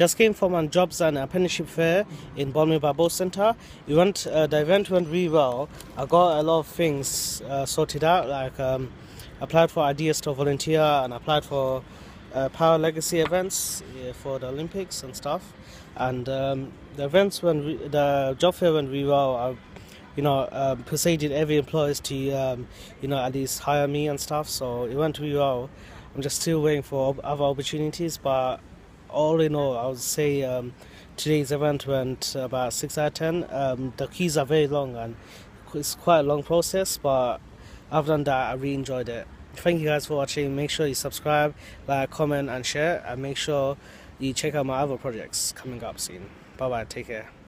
Just came from a jobs and apprenticeship fair in Bromley by Bow Center. We went, uh, the event went really well. I got a lot of things uh, sorted out, like um, applied for ideas to volunteer and applied for uh, Power Legacy events for the Olympics and stuff. And um, the events when re- the job fair went really well. I, you know, um, persuaded every employer to, um, you know, at least hire me and stuff. So it went really well. I'm just still waiting for other opportunities, but all in all, I would say um, today's event went about six out of ten. Um, the keys are very long and it's quite a long process, but other than that, I really enjoyed it. Thank you guys for watching. Make sure you subscribe, like, comment, and share, and make sure you check out my other projects coming up soon. Bye bye. Take care.